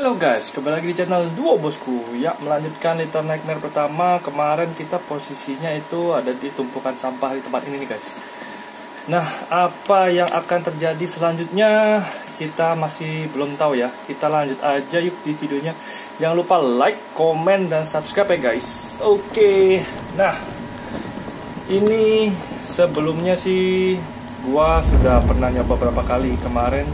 Halo guys, kembali lagi di channel Duo Bosku. Ya, melanjutkan Little Nightmare pertama. Kemarin kita posisinya itu ada di tumpukan sampah di tempat ini nih guys. Nah, apa yang akan terjadi selanjutnya Kita masih belum tahu ya. Kita lanjut aja yuk di videonya. Jangan lupa like, komen, dan subscribe ya guys. Oke, nah Ini sebelumnya sih Gua sudah pernah nyoba beberapa kali. Kemarin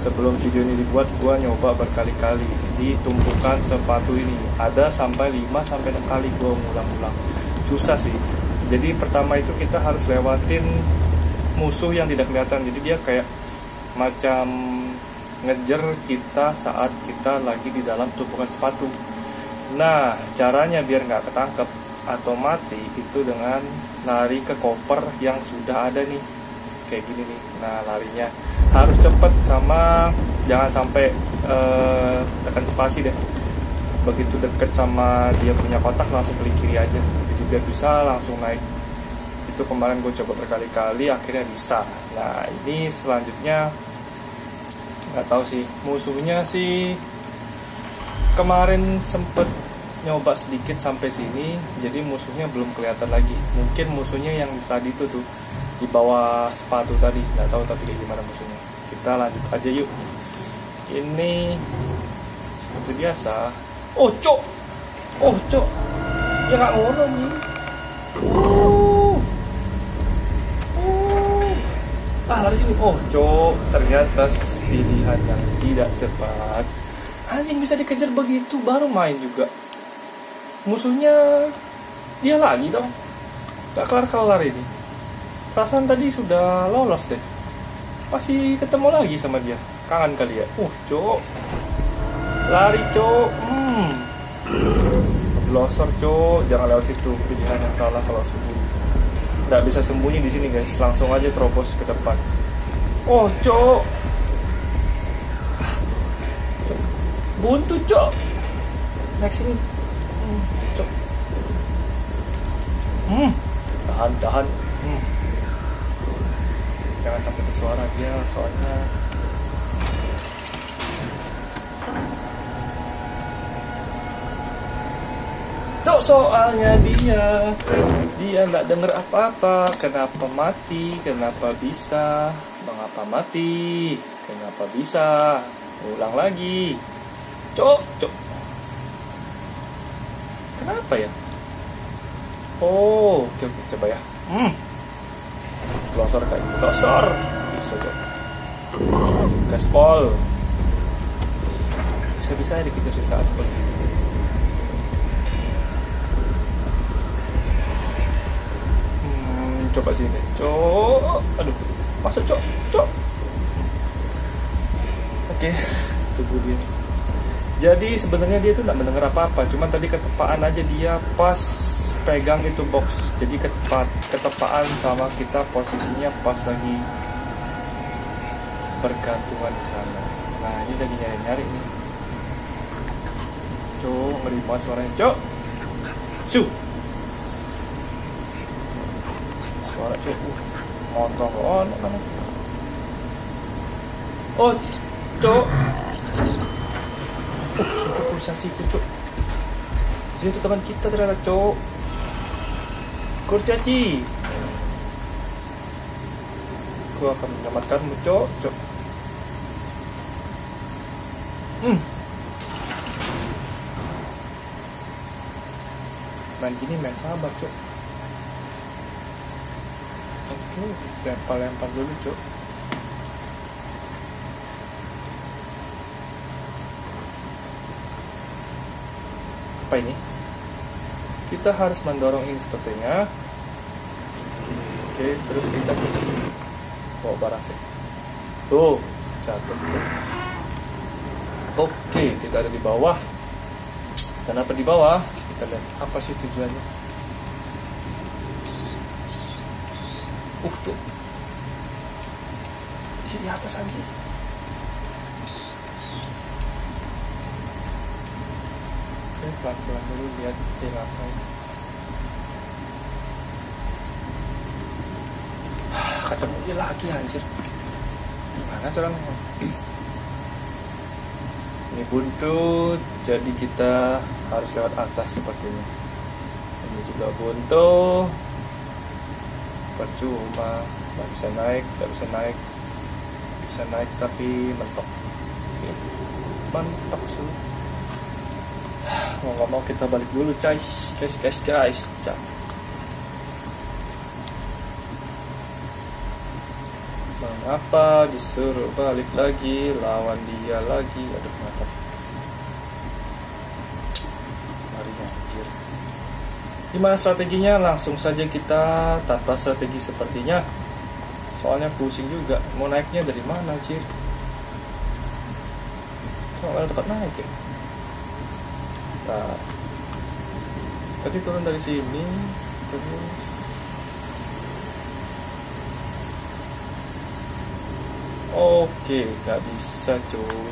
sebelum video ini dibuat gua nyoba berkali-kali. Di tumpukan sepatu ini. Ada sampai 5 sampai 6 kali gua ngulang-ulang susah sih. Jadi pertama itu kita harus lewatin musuh yang tidak kelihatan. Jadi dia kayak macam ngejar kita saat kita lagi di dalam tumpukan sepatu. Nah caranya biar nggak ketangkep atau mati itu dengan lari ke koper yang sudah ada nih kayak gini nih. Nah larinya harus cepet sama jangan sampai uh, tekan spasi deh. Begitu deket sama dia punya kotak langsung klik kiri aja. Jadi biar bisa langsung naik. Itu kemarin gue coba berkali-kali akhirnya bisa. Nah ini selanjutnya nggak tahu sih. Musuhnya sih kemarin sempet nyoba sedikit sampai sini jadi musuhnya belum kelihatan lagi. Mungkin musuhnya yang tadi itu tuh di bawah sepatu tadi. Nggak tahu tapi kayak gimana musuhnya kita lanjut aja yuk. Ini seperti biasa. Oh cok! Oh cok! Ya nggak ngono nih uh. uh. ah lari sini. Oh cok! Ternyata pilihan yang tidak tepat. Anjing bisa dikejar begitu? Baru main juga. Musuhnya dia lagi dong. Gak kelar kelar ini perasaan tadi sudah lolos deh. Masih ketemu lagi sama dia. Kangen kali ya? Uh cok lari cok hmm. Blosor cok jangan lewat situ. Pilihan yang salah kalau sembunyi nggak bisa sembunyi di sini guys. Langsung aja terobos ke depan. Oh cok buntu cok naik sini hmm, cok hmm. Tahan tahan jangan sampai bersuara dia soalnya Tuh soalnya dia. Dia nggak denger apa-apa. Kenapa mati? Kenapa bisa? Mengapa mati? Kenapa bisa? Ulang lagi. Cok Cok. Kenapa ya? Oh oke coba ya. Hmm Losor kayak gitu. Losor. Bisa cok. Gaspol. Bisa-bisa dikejar di saat begini. Hmm, coba sini. Cok. Aduh. Masuk cok. Cok. Oke. Tunggu dia. Jadi sebenarnya dia tuh nggak mendengar apa-apa, cuman tadi ketepaan aja dia pas pegang itu box. Jadi ketepat ketepaan sama kita posisinya pas lagi bergantungan di sana. Nah ini lagi nyari nyari nih. Cok ngeri banget suaranya. Cok su suara cok uh, motor. On mana oh cok uh suka pulsasiku cok dia tuh teman kita ternyata cok kurcaci Aku akan menyelamatkanmu, cok, cok. Hmm. Main gini main sabar, cok. Oke, lempar-lempar dulu, cok. Apa ini? Kita harus mendorong ini sepertinya. Oke terus kita ke sini. Bawa barang sih tuh jatuh tuh. Oke kita ada di bawah. Kenapa di bawah? Kita lihat apa sih tujuannya? Uh tuh. Di atas aja oke pelan-pelan dulu lihat dia ngapain ketemu dia lagi anjir. Gimana cara ini buntu jadi kita harus lewat atas sepertinya. Ini juga buntu percuma nggak bisa naik nggak bisa naik. Bisa naik tapi mentok. Mentok su mau nggak mau kita balik dulu guys guys guys guys. Cak. Mengapa disuruh balik lagi? Lawan dia lagi. Aduh mantap. Mari anjir. Gimana strateginya? Langsung saja kita tanpa strategi sepertinya. Soalnya pusing juga. Mau naiknya dari mana cir kok nggak ada tempat naik ya nah, tadi turun dari sini terus Oke, gak bisa cuy.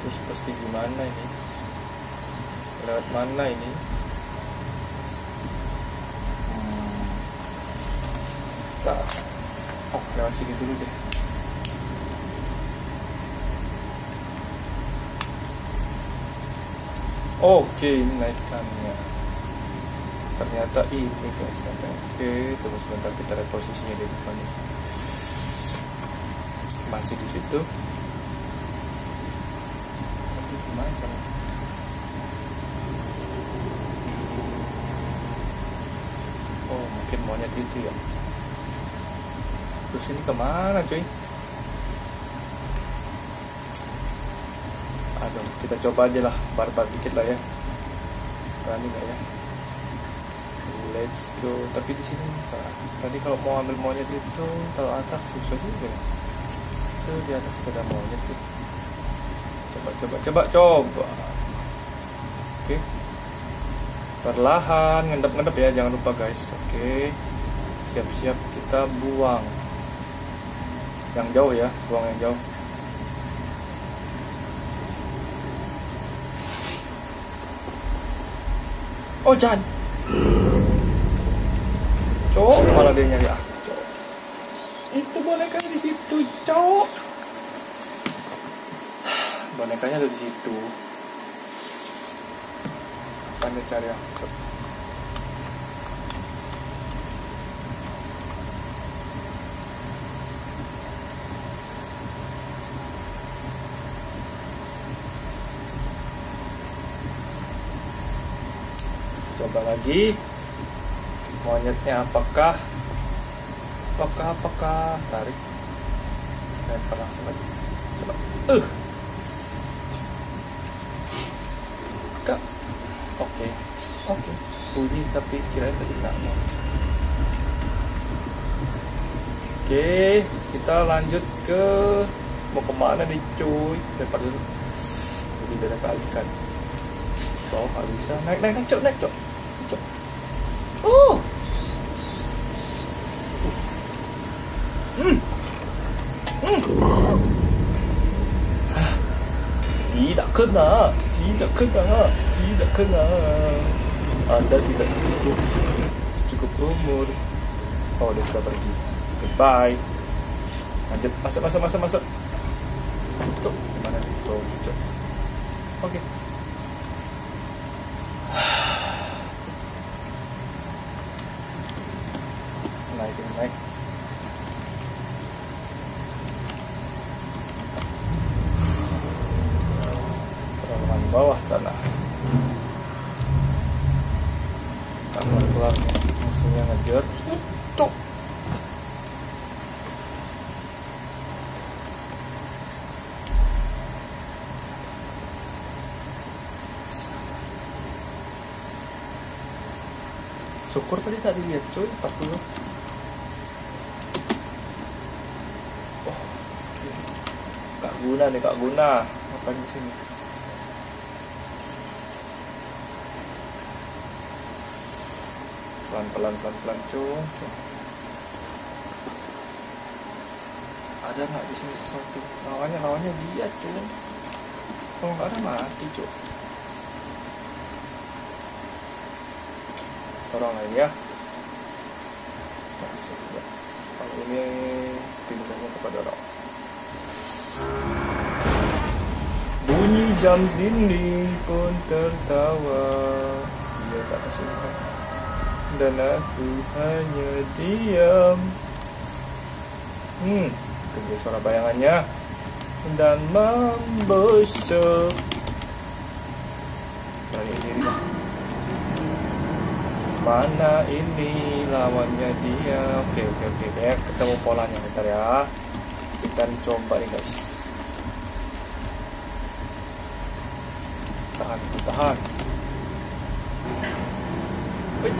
Terus pasti gimana ini? Lewat mana ini? Hmm. Tak. Oh, lewat sini dulu deh. Oke, ini naikannya. Ternyata ini guys. Oke, terus sebentar kita lihat posisinya di depan. Masih di situ. Tapi gimana cara oh mungkin monyet itu ya. Terus ini ke mana cuy aduh kita coba aja lah barbar dikit lah ya. Berani nggak ya? Let's go. Tapi di sini tadi kalau mau ambil monyet itu kalau atas susah juga ya. Itu di atas sepeda monyet sih. Coba coba coba coba. Oke. Perlahan ngendap ngendap ya jangan lupa guys. Oke. Siap siap kita buang. Yang jauh ya buang yang jauh oh jangan cok malah dia nyari aku itu boneka di situ cok bonekanya ada di situ. Pandai cari aku coba lagi. Monyetnya apakah? Apakah apakah? Tarik. Lempar langsung aja. Coba. Uh kak. Oke. Oke. Bunyi tapi kira tadi nggak mau. Oke kita lanjut ke mau ke mana nih cuy? Lempar dulu. Jadi beda kali kan. Nggak bisa. Naik naik naik cok naik cok tidak kena tidak kena anda tidak cukup. Cukup umur. Oh dia sudah pergi. Goodbye. Lanjut. Masuk masuk masuk masuk. Cok gimana? Nih cok oke. okay. naik naik terlalu bawah tanah. Tanah keluar musuhnya ngejar. Cuk syukur tadi tak dilihat cuy pas dulu. Kak Guna nih Kak Guna. Apa di sini pelan pelan pelan pelan cung cung. ada nggak di sini sesuatu? Lawannya lawannya dia cung kalau nggak ada mati cung tolong lain ya. Nggak bisa juga. Kalau ini saya kepada orang. Jam dinding pun tertawa. Dia tak suka Dan aku hanya diam. Hmm, tunggu suara bayangannya. Dan membusuk Balik diri Mana ini lawannya dia? Oke oke oke ya, Ketemu polanya bentar ya. Kita coba nih guys. Tahan tahan Wih.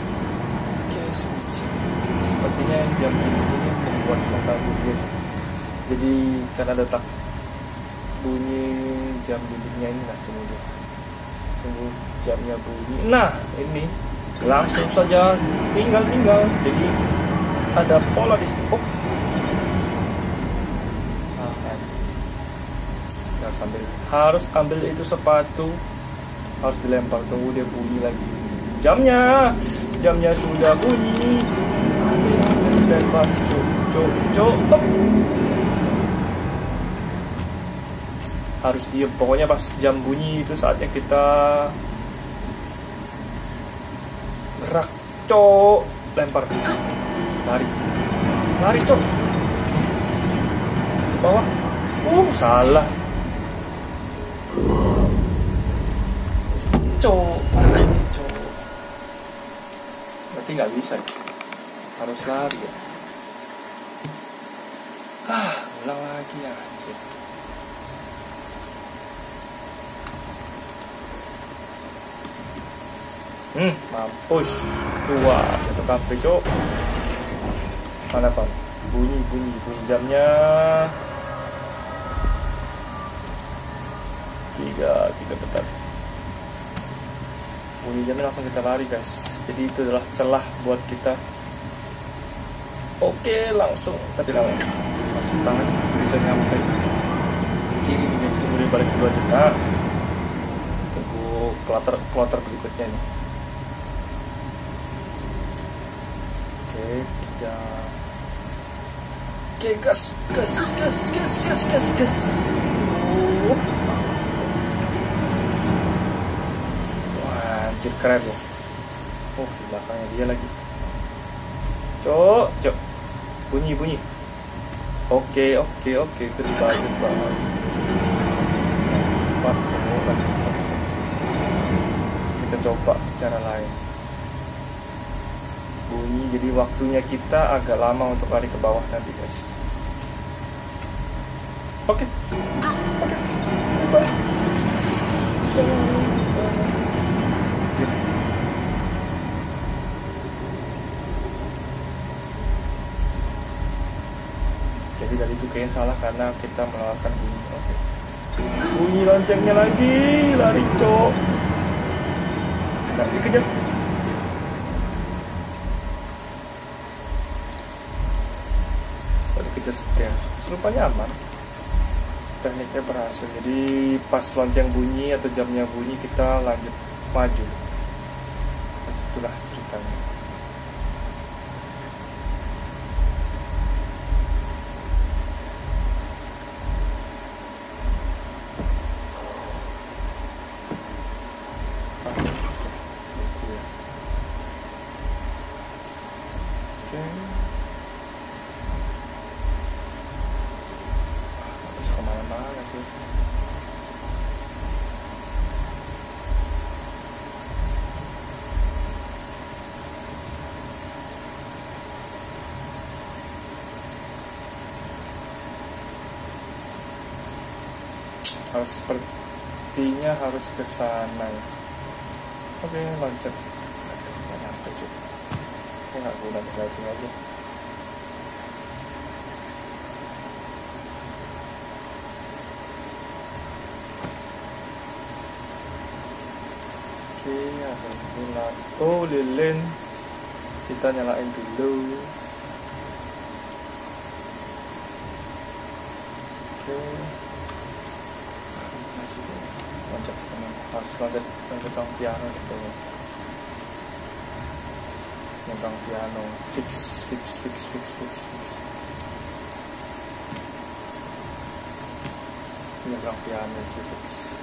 Oke Sepertinya jam ini, ini dia sih. Jadi karena ada tak bunyi jam dindingnya ini nah tunggu dulu tunggu jamnya bunyi. Nah ini langsung saja tinggal tinggal jadi ada pola di situ. Oh. Ah, kan. harus ambil harus ambil itu sepatu. Harus dilempar tunggu dia bunyi lagi. Jamnya! Jamnya sudah bunyi dan pas cuk cuk cuk. Oh. harus diem. Pokoknya pas jam bunyi itu saatnya kita gerak cok lempar. Lari. Lari cok bawah. Uh salah. Cok ini cok berarti nggak bisa harus lari ya ah ulang lagi ya anjir Hmm, mampus. Dua satu kafe, cok. Mana pak? Bunyi, bunyi, bunyi jamnya. Tiga, tiga bentar. Bunyi jamnya langsung kita lari guys. Jadi itu adalah celah buat kita. Oke, langsung. Tapi lawan. Masih tangan, masih bisa nyampe. Kiri guys, tunggu di balik dua juta. Tunggu kloter, kloter berikutnya nih. Oke, tiga. Oke, gas, gas, gas, gas, gas, gas, gas. Oh. Wah, anjir keren ya. Oh, di belakangnya dia lagi. Cok, cok. Bunyi, bunyi. Oke, oke, oke. Goodbye, goodbye. Empat, coba. Kita coba cara lain bunyi jadi waktunya kita agak lama untuk lari ke bawah nanti guys oke okay. oke okay. Kayaknya salah karena kita melakukan bunyi. Oke. Okay. bunyi loncengnya lagi lari cok. Nah dikejar. Kita setir. Rupanya aman. Tekniknya berhasil. Jadi pas lonceng bunyi atau jamnya bunyi kita lanjut maju. Itulah ceritanya Okay. bisa ke mana-mana sih. Harus sepertinya harus ke sana ya. Oke loncat. Nggak nyampe cuy aku nggak guna belajar aja Oke, lampu lilin. Kita nyalain dulu. Oke. Masih loncat kanan. Harus loncat loncat tang piano gitu. Nyebrang piano. Fix, fix, fix, fix, fix, fix. Nyebrang piano itu fix.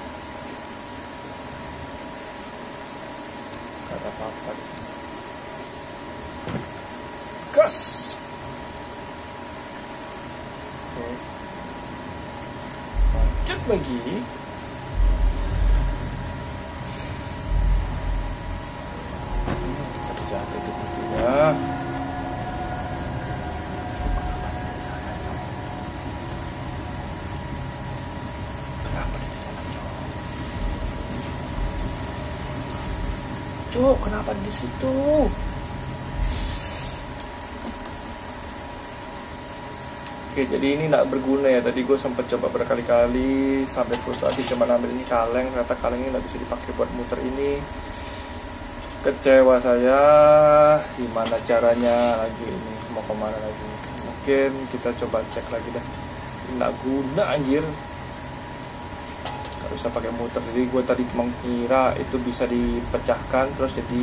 Gas oke. Macet lagi satu jatuh tuh ya kenapa di sana cok cok kenapa di situ Oke, jadi ini tidak berguna ya. Tadi gue sempat coba berkali-kali sampai frustasi cuma ambil ini kaleng. Ternyata kaleng ini nggak bisa dipakai buat muter ini. Kecewa saya. Gimana caranya lagi ini? Mau ke mana lagi? Mungkin kita coba cek lagi deh. Nggak guna anjir. Bisa pakai muter. Jadi gue tadi mengira itu bisa dipecahkan terus jadi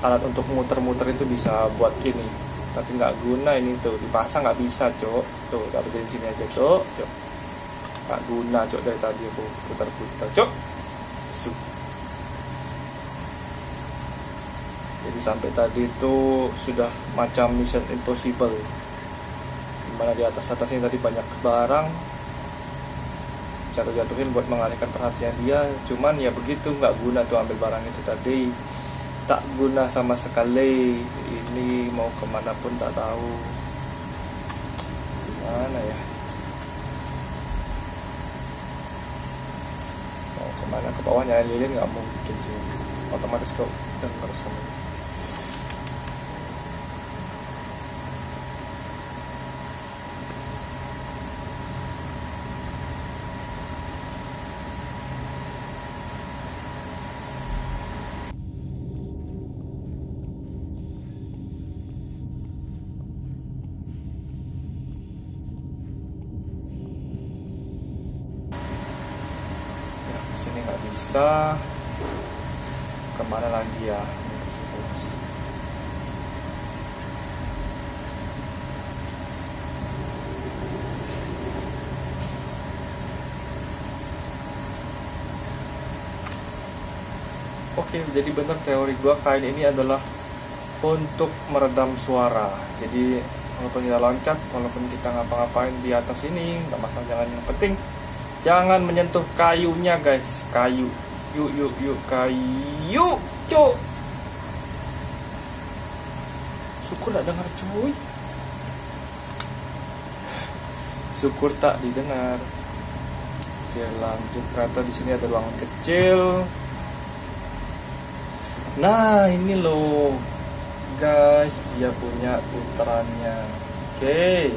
alat untuk muter-muter itu bisa buat ini. Tapi nggak guna ini tuh. Dipasang nggak bisa cok. Tuh nggak berdiri sini aja cok. Cok. Nggak guna cok dari tadi aku putar-putar. Cok. Sup. jadi sampai tadi itu sudah macam mission impossible. Di mana di atas atas ini tadi banyak barang jatuh jatuhin buat mengalihkan perhatian dia. Cuman ya begitu nggak guna tuh ambil barang itu tadi. Tak guna sama sekali. Ini mau ke mana pun tak tahu. Gimana ya? Mau ke mana? Ke bawahnya lilin nggak mungkin sih. Otomatis kau dengar sama sini nggak bisa ke mana lagi ya Oke, jadi benar teori gua kain ini adalah untuk meredam suara. Jadi walaupun kita loncat, walaupun kita ngapa-ngapain di atas ini, nggak masalah. Jangan yang penting Jangan menyentuh kayunya guys. Kayu. Yuk yuk yuk. Kayu Cuk. Syukur tak dengar cuy. Syukur tak didengar. Oke lanjut. Ternyata di sini ada ruangan kecil. Nah ini loh. Guys Dia punya putarannya Oke.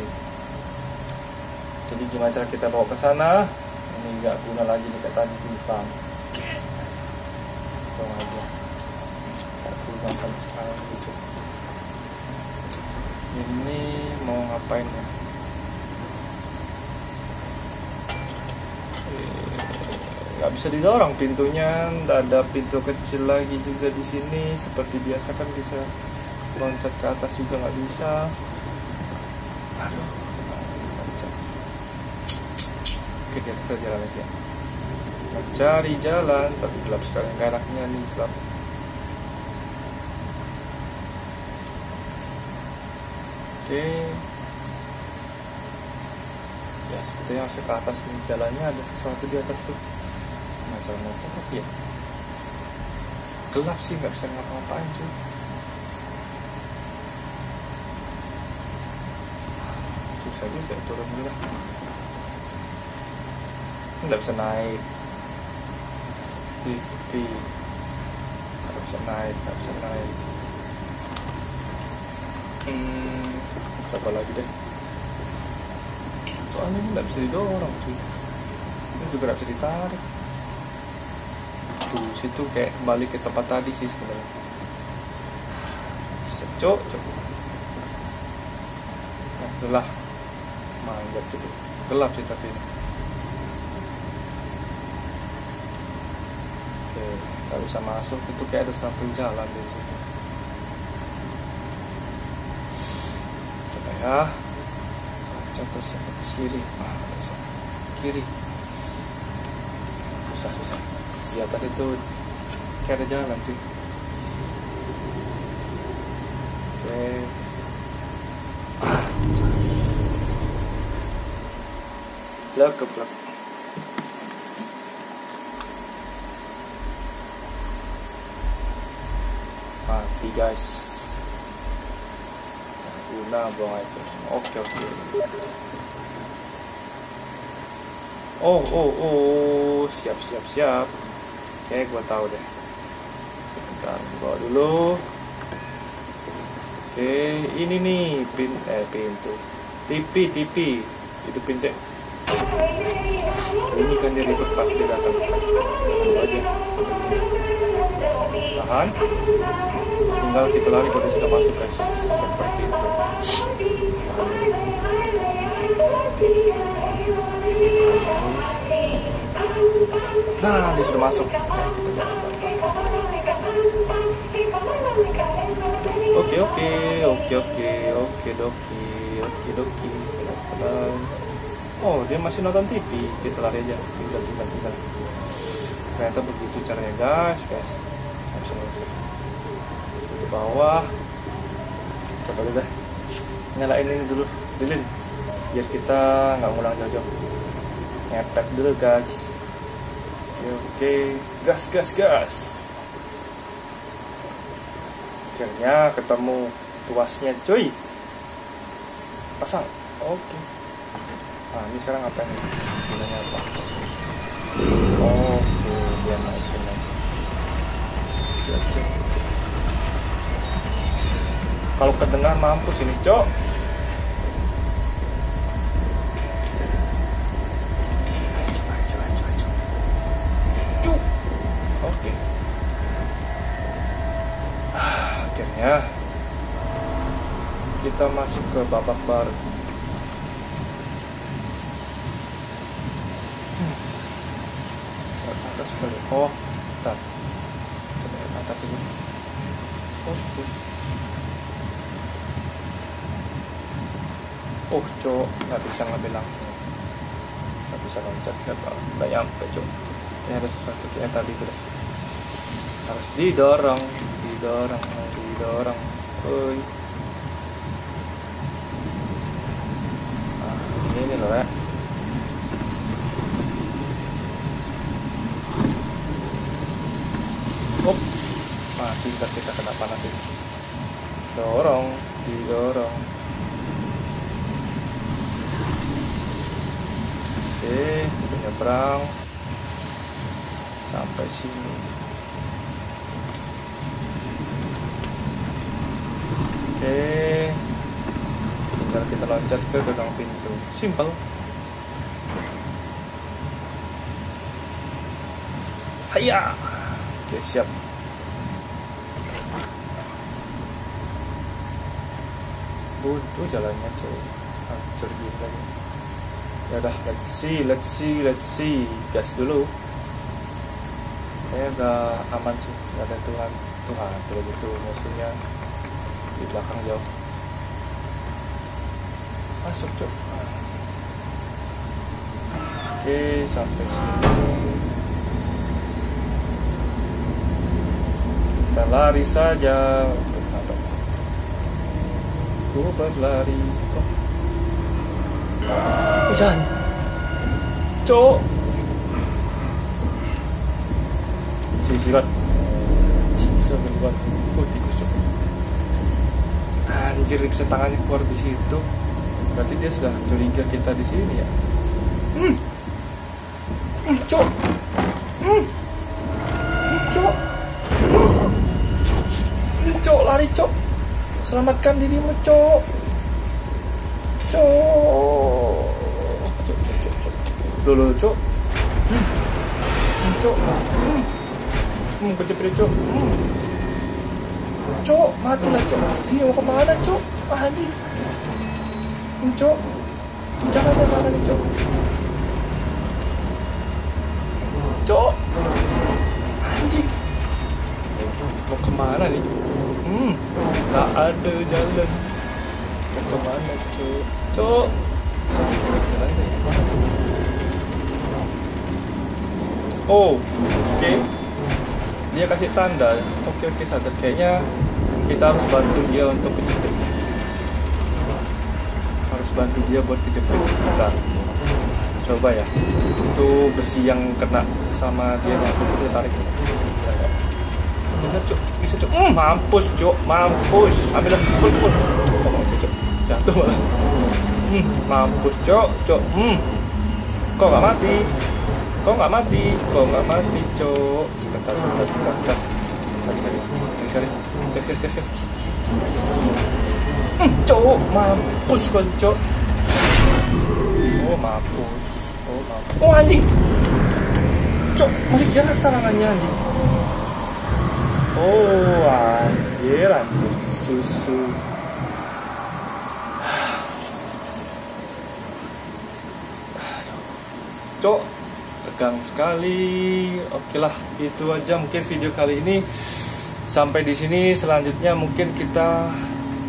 Jadi gimana cara kita bawa ke sana? Ini nggak guna lagi kayak tadi hitam itu aja. Nggak guna sekali gitu ini mau ngapain ya? Nggak bisa didorong pintunya. Nggak ada pintu kecil lagi juga di sini. Seperti biasa kan bisa loncat ke atas juga nggak bisa. Aduh Oke di atas jalan lagi ya. Mencari jalan Tapi gelap sekali. Gak enaknya nih gelap. Oke. Ya sepertinya masih ke atas nih Jalannya ada sesuatu di atas tuh. Macam motor tapi ya? Gelap sih nggak bisa ngapa-ngapain cuy. Susah juga turun dulu nggak bisa naik TV nggak bisa naik nggak bisa naik hmm, coba lagi deh. Soalnya ini nggak bisa didorong cuy. Ini juga nggak bisa ditarik. Tuh situ kayak kembali ke tempat tadi sih sebenarnya. Bisa cok cok. Nah, gelap manjat dulu gelap sih tapi ini nggak bisa masuk itu kayak ada satu jalan di situ. Coba ya. Baca terus ke kiri. Ah. Kiri. Susah susah. Di atas itu kayak ada jalan sih. oke ah blok ke mati guys guna buang aja oke oke oh oh oh. Siap siap siap. Oke gua tahu deh. Sebentar bawa dulu. Oke ini nih pin eh pintu. TV TV itu pincet. Ini kan dia ribet pas dia datang. Tunggu aja. Tahan tinggal kita lari kalau sudah masuk guys. Seperti itu. Nah dia sudah masuk. Oke oke oke oke oke doki oke doki. Pelan oh dia masih nonton TV kita lari aja. Tinggal tinggal tinggal. Ternyata begitu caranya guys guys. Bisa ke bawah. Coba dulu deh nyalain ini dulu dilin. Biar kita nggak ngulang jauh-jauh. Ngepet dulu guys. Oke oke. Gas gas gas. Akhirnya ketemu tuasnya cuy. Pasang. Oke. Nah ini sekarang apa nih gunanya apa? Oke dia naikin lagi oke kalau kedengar mampus ini cok. Oke. Akhirnya kita masuk ke babak baru. Ke atas kali oh ke atas ini. Oke oh cok nggak bisa ngambil langsung nggak bisa loncat nggak nggak nyampe cok ini ada sesuatu kayak tadi deh. harus didorong didorong didorong Oi. Nah, ini loh ya Op. Mati kita kena panas ini. Dorong, didorong. Oke, kita nyebrang sampai sini. Oke, tinggal kita loncat ke gegang pintu. Simple. Hayya. Oke, siap. Buntu jalannya cuy. Hancur gila nih. Ya udah, let's see, let's see, let's see. Gas dulu. Kayaknya udah aman sih, gak ada Tuhan. Tuhan, kalau gitu musuhnya di belakang jauh. Masuk cuy. Oke, sampai sini. Kita lari saja untuk berlari. Oh. Hujan. Cok. Si silat. Sisa berbuat. Oh, tikus cok. Anjir, bisa tangannya keluar di situ. Berarti dia sudah curiga kita di sini ya. Hmm. Hmm, cok. Hmm. Hmm, cok. Hmm, cok, lari cok. Selamatkan dirimu cok. Cok. Cok, cok, cok. Hmm. Hmm, kecepret cok. Hmm. Cok, mati lah cok. Iya, mau ke mana cok? Ah, anjing. Hmm, cok. Jangan jangan nih cok. Cok. Anjing. Mau ke mana nih? Hmm, tak ada jalan. Mau ke mana cok? Cok. Sampai jalan dari mana cok? Oh, oke. Dia kasih tanda. Oke oke sadar. Kayaknya. Kita harus bantu dia untuk kejepit. Harus bantu dia buat kejepit. Sebentar. Coba ya. Itu besi yang kena sama dia nih aku tarik. Bener cuk. Bisa cuk. Hmm, mampus cuk. Mampus. Ambil pukul pukul oh bisa cuk? Jatuh malah. Hmm, mampus cuk. Cuk hmm. kok nggak mati kok nggak mati kok nggak mati cuk sebentar sebentar sebentar, sebentar. lagi sekali lagi sekali gas gas gas gas hmm, cuk mampus kok cuk oh mampus. Oh mampus. Oh anjing. Cuk masih jarak tangannya anjing. Oh, anjir, anjir. Susu. Cok, tegang sekali. Oke lah, itu aja mungkin video kali ini. Sampai di sini selanjutnya mungkin kita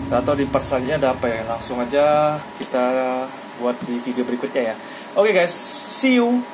atau di part selanjutnya ada apa ya? Langsung aja kita buat di video berikutnya ya. Oke guys, see you.